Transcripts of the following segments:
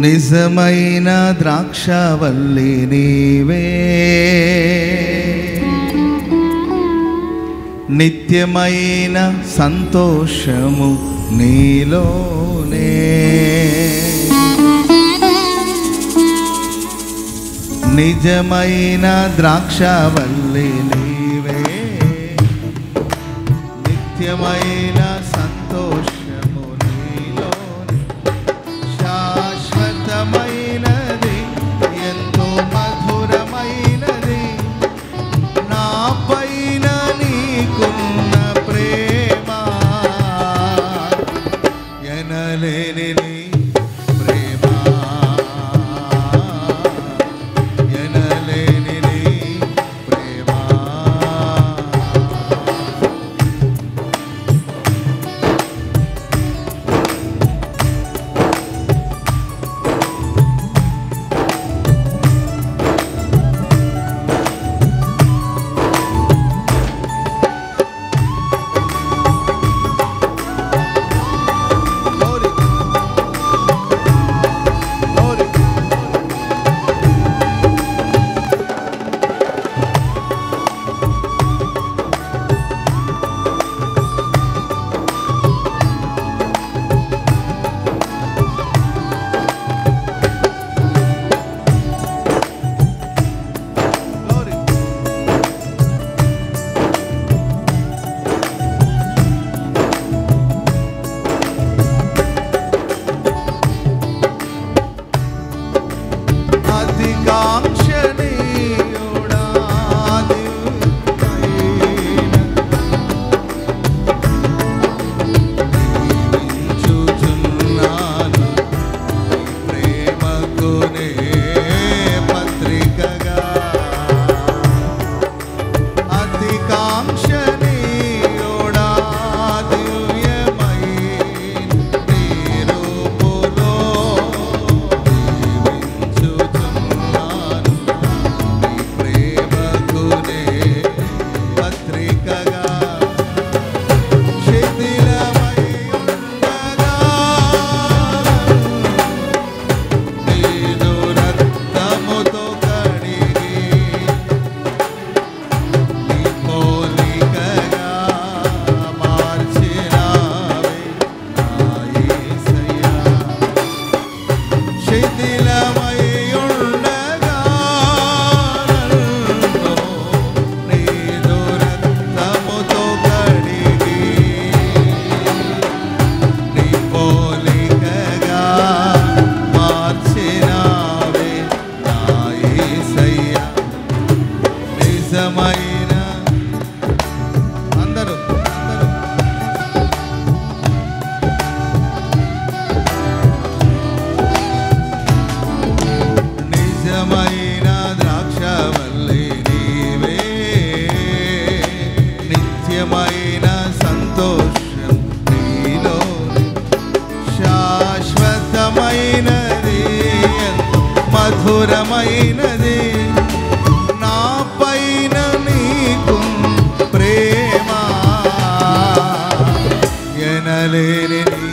నిజమైన ద్రాక్షవల్లి నీవే. నిత్యమైన సంతోషము నీలోనే. నిజమైన ద్రాక్షవల్లి నీవే. నిత్యమైన Janine Nalini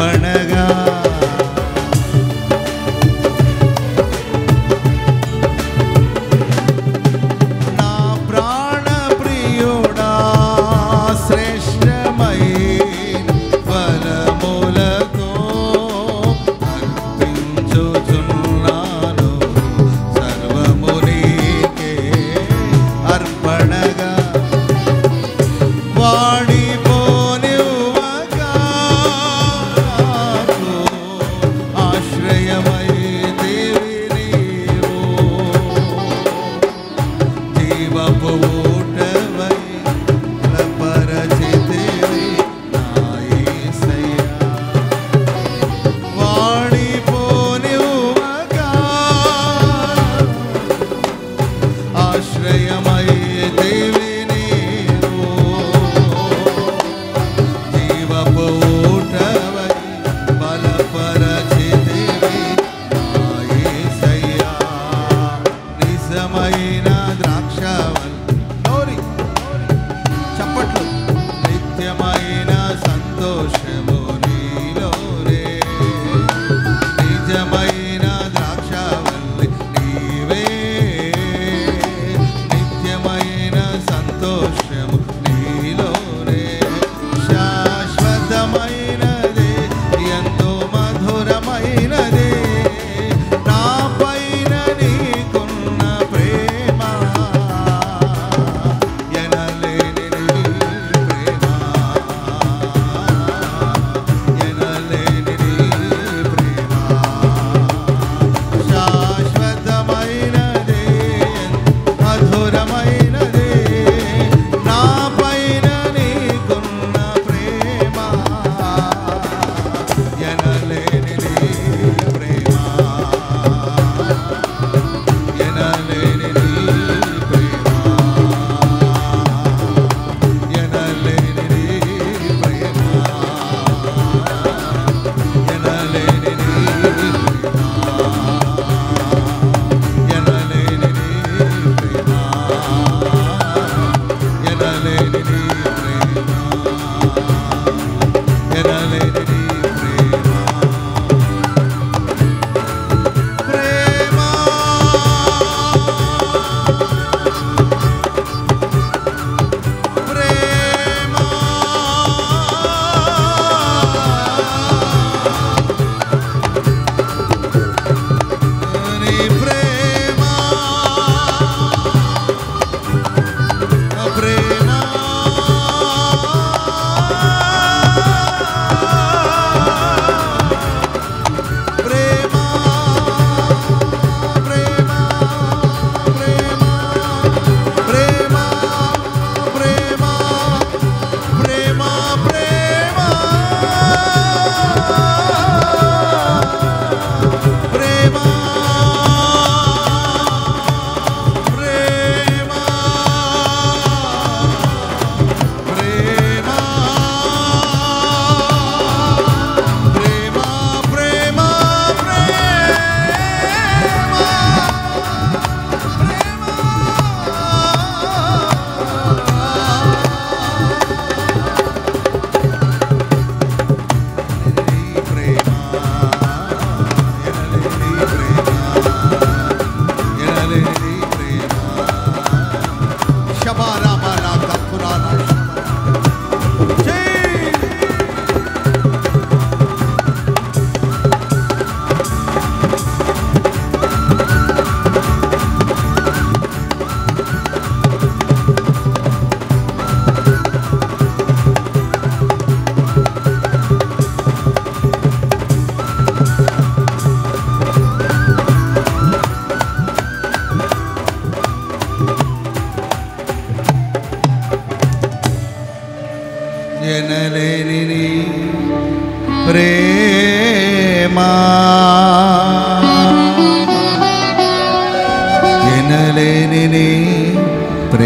அர்ப்பண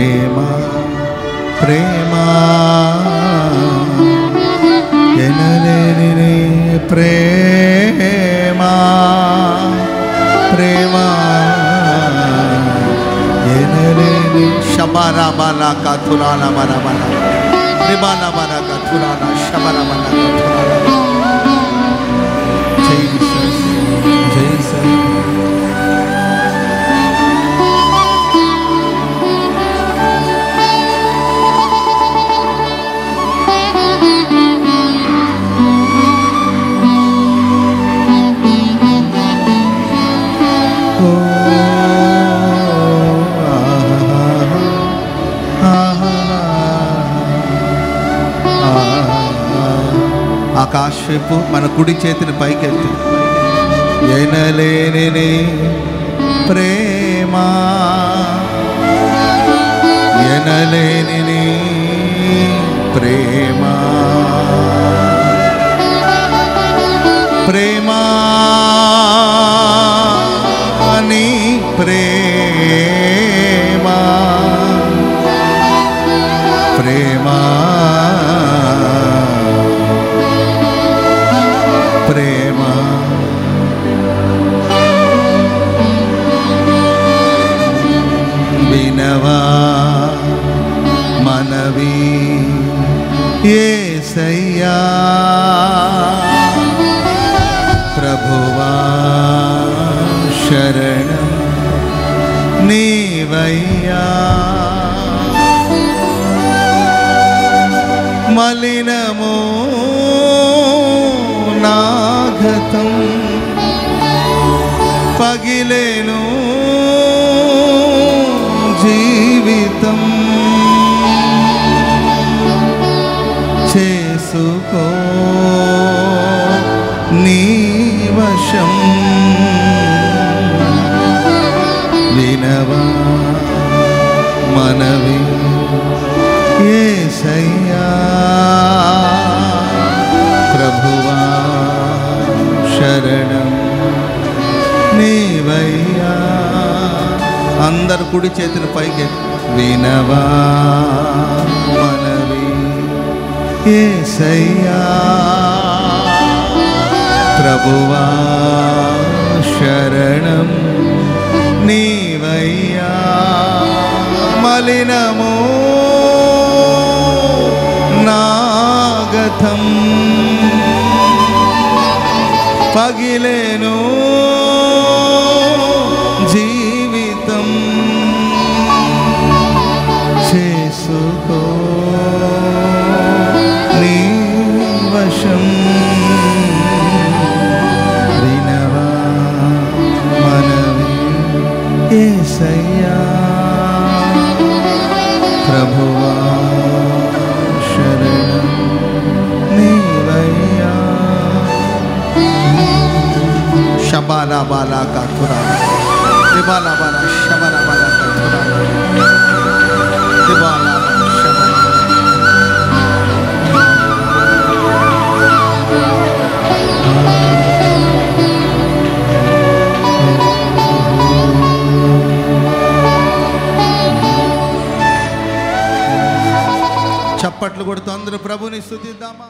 ప్రేమ ప్రేమ. ఎనలేని ప్రేమ ప్రేమ. ఎనలేని శబర బల కథురాల బల బల త్రిబాల బల కథురాల శబర బల చెప్పు మన కుడి చేతిని పైకెత్తి. ఎనలేని నీ ప్రేమ ఎనలేని ప్రేమా. ప్రేమ ప్రేమ నీ ప్రేమా ప్రేమ. ప్రేమ నీవయ్యా. మలినమో నాగతం. పగిలేను జీవితం. చేసుకో నీ వశం. మనవి. ఏసయ్యా ప్రభువా శరణం. నీవయ్యా. అందరు కుడి చేతుల పైకి వినవా మనవి. ఏసయ్యా ప్రభువా శరణం. నీవయ్యా. मलिनमो नागतम् पगिलेनु చప్పట్లు కొడుతూ అందరూ ప్రభుని స్థుతిద్దామా